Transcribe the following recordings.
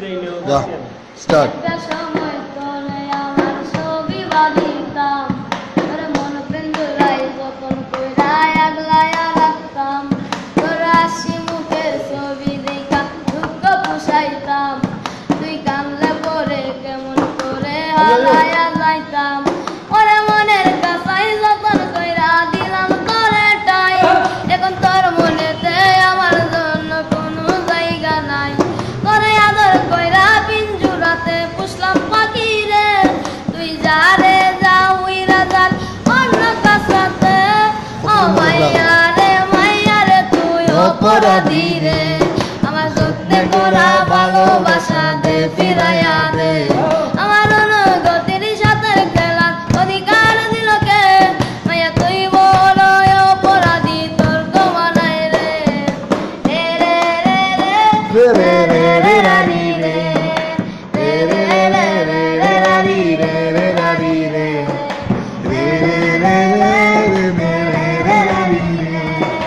they know? Start. দিরে আমার দুঃখে পড়া ভালোবাসা দে ফিরাইয়া দে আমার অনুগতির সাথে খেলার অধিকার তুই বড় অপরাধী তোর গমানাই রে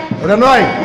রে রে রে রে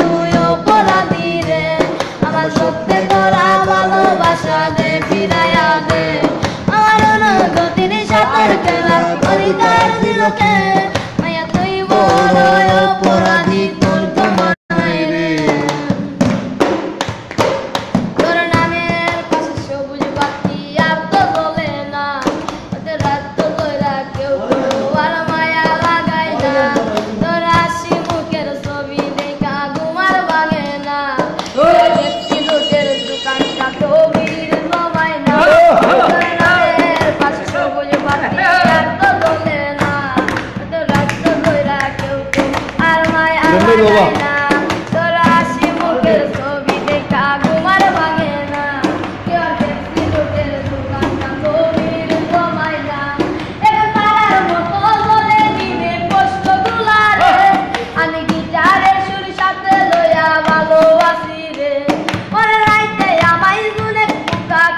কাজিরকে মায়া তুই বড় অপরাধ ওরে বাবা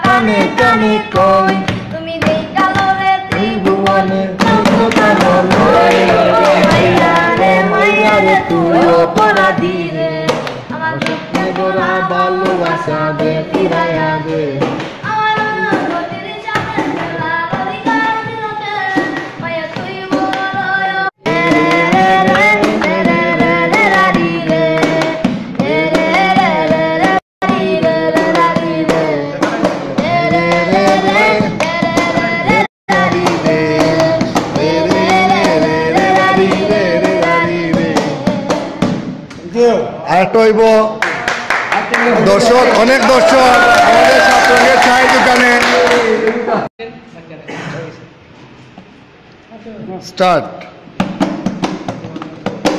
Come, come, come. দর্শক অনেক দর্শক আমাদের চায়ের দোকানে স্টার্ট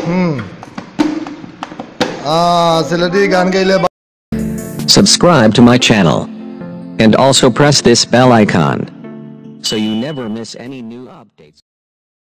হুম ছেলেটি গান গাইলে Subscribe to my channel and also press this bell icon so you never miss any new updates.